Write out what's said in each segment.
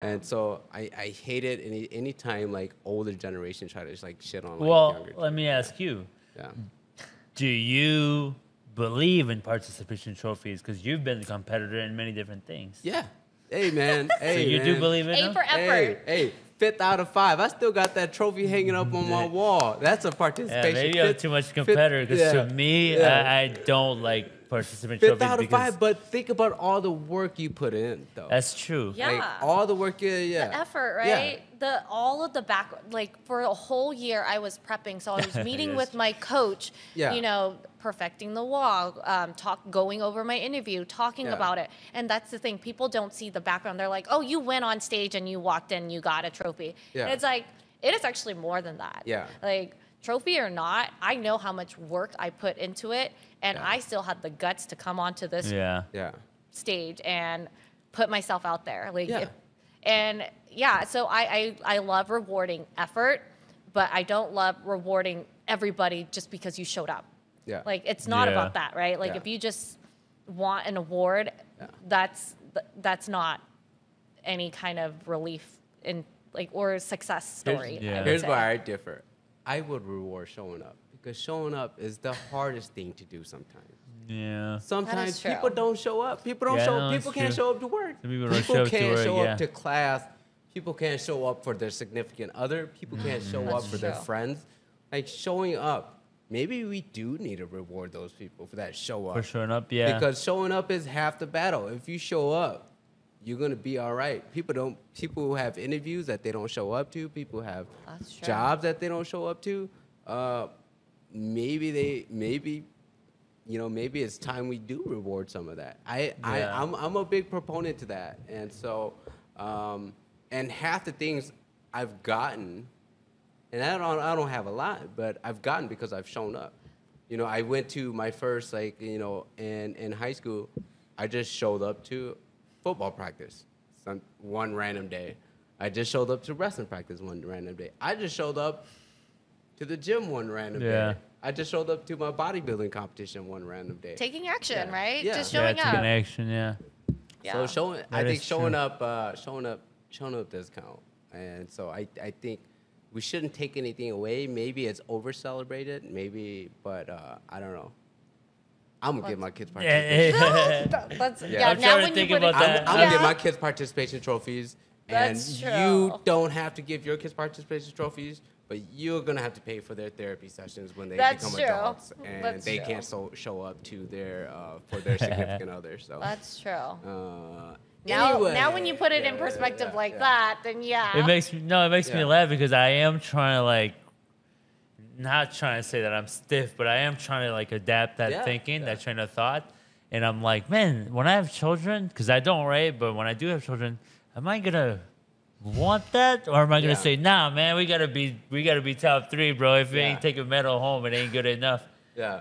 And so I, I hate it any anytime like older generation try to just like shit on like well, younger. let me ask you: yeah. Do you believe in participation trophies? Because you've been a competitor in many different things. Yeah. Hey man. So Hey. you do believe in A them? for Hey, effort. hey, fifth out of five. I still got that trophy hanging up on my wall. That's a participation. yeah, participation. maybe I'm too much competitor because yeah, to me, yeah. I, I don't like participant fifth trophies out of five. But think about all the work you put in, though. that's true. Yeah. Like all the work Yeah, yeah. the effort, right? Yeah. right? The all of the back, like for a whole year, I was prepping. So I was meeting Yes. with my coach. Yeah. You know, perfecting the wall, um, talk, going over my interview, talking Yeah. about it. And that's the thing. People don't see the background. They're like, oh, you went on stage and you walked in, you got a trophy. Yeah. And it's like it is actually more than that. Yeah. Like trophy or not, I know how much work I put into it, and Yeah. I still had the guts to come onto this Yeah. Yeah. stage and put myself out there. Like, Yeah. if- and yeah, so I, I I love rewarding effort, but I don't love rewarding everybody just because you showed up. Yeah. Like, it's not Yeah. about that, right? Like, Yeah. if you just want an award, Yeah. that's that's not any kind of relief in like or success Here's- story. yeah. I Here's say. where I differ. I would reward showing up because showing up is the hardest thing to do sometimes. Yeah. Sometimes people don't show up. People don't Yeah, show. no, people can't true. show up to work. Some people don't show up to can't work, show yeah. up to class. People can't show up for their significant other. People can't show up That's for their friends. Like showing up. Maybe we do need to reward those people for that show up. For showing up, yeah. Because showing up is half the battle. If you show up, you're gonna be all right. People don't. People who have interviews that they don't show up to. People have That's true. jobs that they don't show up to. Uh, maybe they. Maybe, you know. Maybe it's time we do reward some of that. I. I. Yeah. I'm. I'm a big proponent to that. And so, um, and half the things I've gotten, and I don't. I don't have a lot, but I've gotten because I've shown up. You know, I went to my first like you know in in high school. I just showed up to football practice some one random day. I just showed up to wrestling practice one random day. I just showed up to the gym one random Yeah. day. I just showed up to my bodybuilding competition one random day. taking action, Yeah. right? Yeah. Just yeah, showing taking up. action, yeah. Yeah. So showing, I think showing true. up, uh, showing up, showing up does count. And so I, I think we shouldn't take anything away. Maybe it's over celebrated, maybe, but uh, I don't know. I'm gonna give my kids participation. Yeah. That's, Yeah. yeah. I'm now trying to when think you put it, I'm, that. I'm gonna give my kids participation trophies, That's and you don't have to give your kids participation trophies, but you're gonna have to pay for their therapy sessions when they That's become true. adults, and That's they true. can't so, show up to their uh, for their significant other. So That's true. uh, Now, anyway, now when you put it yeah, in yeah, perspective yeah, like yeah. that, then yeah. It makes me no, it makes me Yeah. laugh because I am trying to like not trying to say that I'm stiff, but I am trying to like adapt that Yeah, thinking, yeah. that train of thought. And I'm like, man, when I have children, because I don't, right? But when I do have children, am I gonna want that, or am I gonna Yeah. say, nah, man, we gotta be, we gotta be top three, bro. If you Yeah. ain't take a medal home, it ain't good enough. yeah.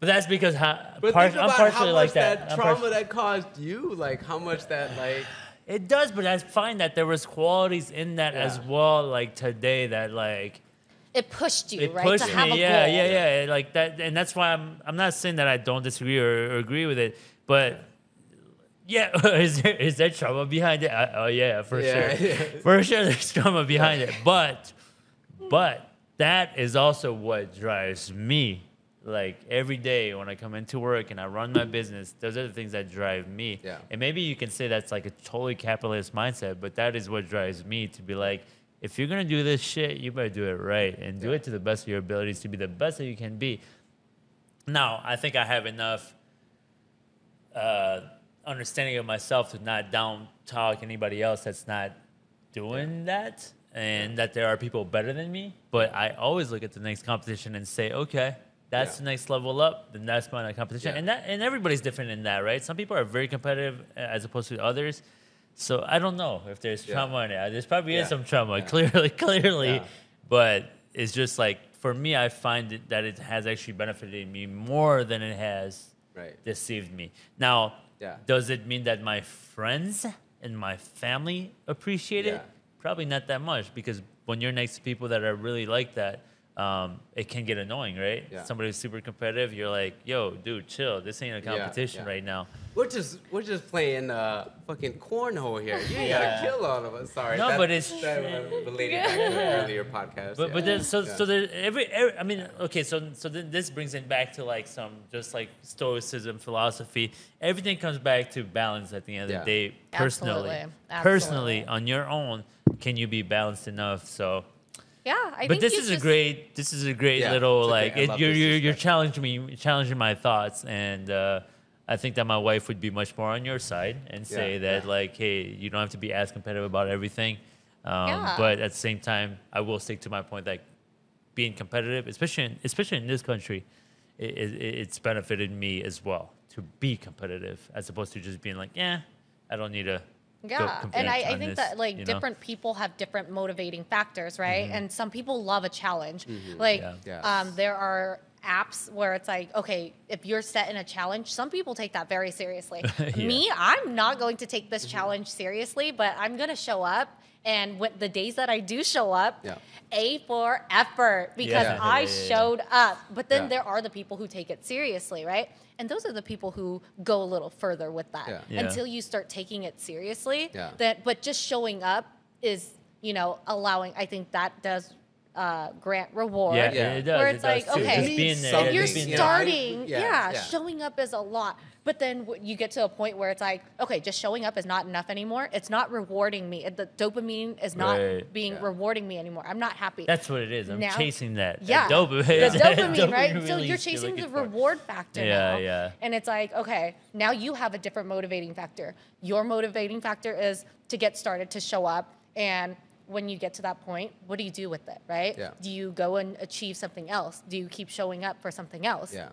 But that's because ha- But par- think I'm about partially how like much that. that, trauma that caused you, like how much that like It does, but I find that there was qualities in that as well, like today, that like it pushed you, it right? pushed to have me. a Yeah, goal. yeah, yeah. Like that, and that's why I'm. I'm not saying that I don't disagree or, or agree with it, but yeah, is there is there trauma behind it? I, oh yeah, for Yeah, sure, yeah. for sure. There's trauma behind it, but but that is also what drives me. Like every day when I come into work and I run my business, those are the things that drive me. Yeah. And maybe you can say that's like a totally capitalist mindset, but that is what drives me to be like, if you're gonna do this shit, you better do it right and do Yeah. it to the best of your abilities to be the best that you can be. Now, I think I have enough uh, understanding of myself to not down talk anybody else that's not doing that, and that there are people better than me. But I always look at the next competition and say, okay, that's Yeah. the next level up. Then that's my competition, Yeah. and that and everybody's different in that, right? Some people are very competitive uh, as opposed to others. So I don't know if there's Yeah. trauma in it. Uh, there's probably Yeah. is some trauma, Yeah. clearly, clearly. But it's just like for me, I find it, that it has actually benefited me more than it has right. deceived me. Now, does it mean that my friends and my family appreciate it? Probably not that much because when you're next to people that are really like that, um, it can get annoying, right? Yeah. Somebody who's super competitive, you're like, yo, dude, chill. This ain't a competition yeah. right now. We're just we're just playing uh fucking cornhole here. You ain't Yeah. gotta kill all of us. Sorry. No, that- but it's- that, uh, related back to the earlier podcast. But yeah. but then so Yeah. so there every, every I mean okay so so then this brings it back to like some just like stoicism philosophy. Everything comes back to balance at the end of the day. Personally, Absolutely. personally Absolutely. on your own, can you be balanced enough? So, Yeah, I but think this you is a great this is a great Yeah, little it's okay. like I it, you're you're, you're challenging me challenging my thoughts and. uh I think that my wife would be much more on your side and say Yeah, that yeah. like, hey, you don't have to be as competitive about everything. Um, Yeah. But at the same time, I will stick to my point that being competitive, especially in, especially in this country, it, it, it's benefited me as well to be competitive as opposed to just being like, yeah, I don't need to. Go Yeah, and I, I think this," that like you know? Mm-hmm. different people have different motivating factors, right? And some people love a challenge. Like, Yeah. Um, there are apps where it's like, okay, if you're set in a challenge, some people take that very seriously. Yeah. Me, I'm not going to take this mm-hmm. challenge seriously, but I'm going to show up. And with the days that I do show up, Yeah. A for effort because Yeah. I showed up. But then there are the people who take it seriously, right? And those are the people who go a little further with that until you start taking it seriously. Yeah. That, but just showing up is, you know, allowing. I think that does uh, grant reward. Yeah, Yeah. it does. Where it it's does like, too. okay, just being there, If you're being you there. starting, yeah, yeah, yeah. showing up is a lot. But then w- you get to a point where it's like, okay, just showing up is not enough anymore. It's not rewarding me. The dopamine is not Right. being Yeah. rewarding me anymore. I'm not happy. That's what it is. I'm Now- chasing that. that yeah, dopamine. the that dopamine, right? So you're you're chasing the looking for. reward factor Yeah, now. yeah. And it's like, okay, now you have a different motivating factor. Your motivating factor is to get started, to show up, and when you get to that point, what do you do with it, right? Yeah. Do you go and achieve something else? Do you keep showing up for something else? yeah.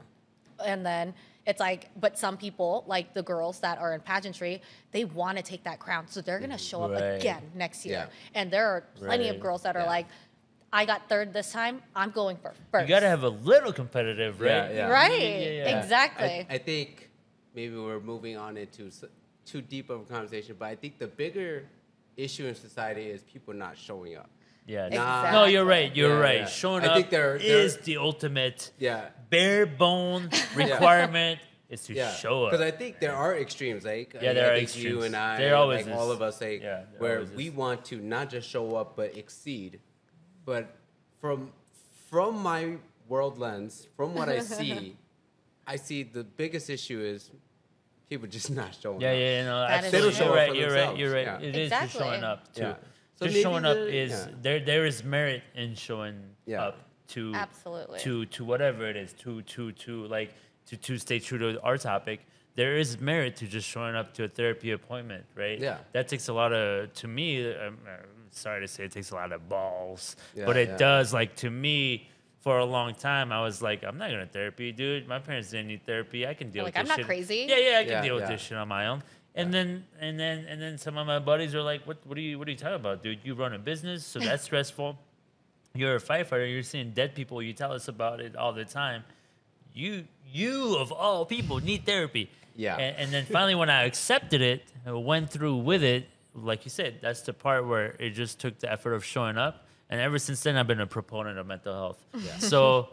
And then it's like, but some people, like the girls that are in pageantry, they want to take that crown. So they're going to show up Right. again next year. Yeah. And there are plenty Right. of girls that are Yeah. like, I got third this time. I'm going for first. You gotta have a little competitive, right? Yeah, yeah. Right. Yeah, yeah, yeah. Exactly. I, I think maybe we're moving on into too deep of a conversation, but I think the bigger issue in society is people not showing up. Yeah. Nah. No, you're right. You're Yeah, right. yeah. Showing I up think they're- they're- is the ultimate Yeah. bare bone requirement is to Yeah, show up. because I think there are extremes, like Yeah, I- there I are think You and I, There always like all of us, like Yeah, where we is. want to not just show up but exceed. But from from my world lens, from what I see, I see the biggest issue is people just not showing yeah, up. yeah, yeah, no, That is absolutely. true. You're Show up right. You're right. You're right. yeah. It is just showing up too. Yeah. So just maybe showing up the- is yeah. there. There is merit in showing Yeah. up to Absolutely. to to whatever it is to to to like to to stay true to our topic. There is merit to just showing up to a therapy appointment, right? Yeah. That takes a lot of to me. I'm, I'm sorry to say, it takes a lot of balls, Yeah, but it yeah. does. Like to me. For a long time, I was like, I'm not gonna therapy, dude. My parents didn't need therapy. I can deal with. Like, with I'm this not shit. crazy. Yeah, yeah, I can Yeah, deal with yeah. this shit on my own. And then and then and then some of my buddies are like, "What what are you what are you talking about, dude? You run a business, so that's stressful. You're a firefighter. You're seeing dead people. You tell us about it all the time. You you of all people need therapy. Yeah. And, and then finally, when I accepted it, I went through with it. Like you said, that's the part where it just took the effort of showing up. And ever since then, I've been a proponent of mental health. So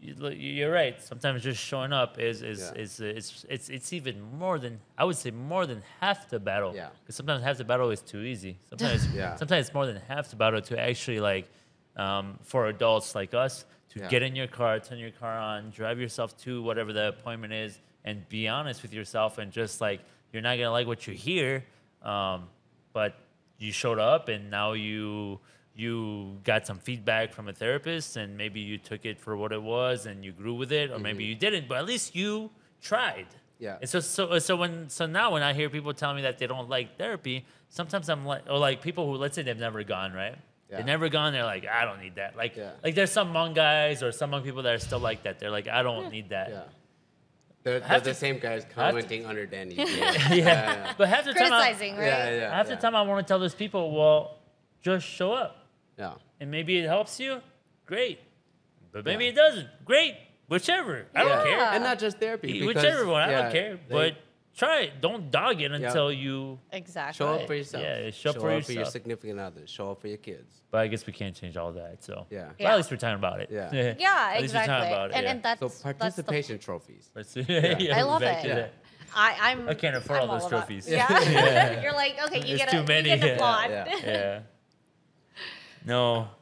you- look, you're right. Sometimes just showing up is is, Yeah. is it's it's it's even more than I would say more than half the battle. Yeah. Because sometimes half the battle is too easy. Sometimes Yeah. sometimes it's more than half the battle to actually like um, for adults like us to Yeah. get in your car, turn your car on, drive yourself to whatever the appointment is, and be honest with yourself and just like you're not gonna like what you hear, um, but you showed up and now you you got some feedback from a therapist and maybe you took it for what it was and you grew with it or maybe you didn't but at least you tried Mm-hmm. Yeah. and so so so when so now when i hear people tell me that they don't like therapy sometimes i'm like or like people who let's say they've never gone right Yeah. they've never gone they're like i don't need that like Yeah. like there's some Hmong guys or some Hmong people that are still like that they're like i don't need that Yeah. They're, they're the to- same guys to- commenting under Dani. yeah. yeah. but half the time I, right? Yeah, yeah. half the time i want to tell those people well just show up Yeah. and maybe it helps you, great. But maybe Yeah. it doesn't, great. Whichever, I don't care. And not just therapy. because- Whichever one, I don't care. they- but try it. Don't dog it until you. Exactly. Show up for yourself. Yeah, show up for your yourself. significant other. Show up for your kids. But I guess we can't change all that. So Yeah. Yeah. at least we're talking about it. Yeah. Yeah, At least we're exactly. talking about it. and, yeah. and that's So that's the participation trophies. Let's. Yeah, I love it. to. I, I'm. I can't afford I'm all those about- trophies. Yeah. You're like, okay, you There's get too a, many. You get an Yeah, applaud. yeah. Yeah. No,